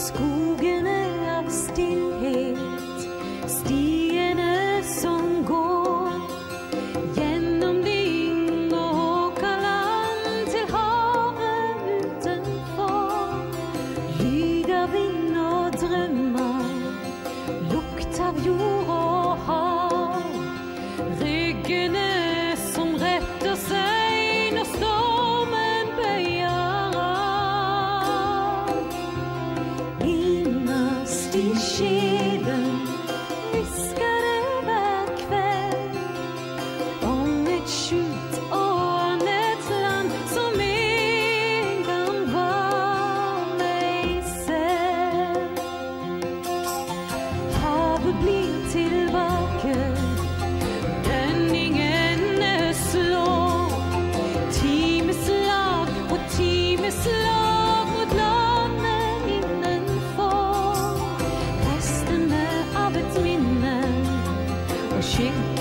skogene av stillhet, stiene som går. You.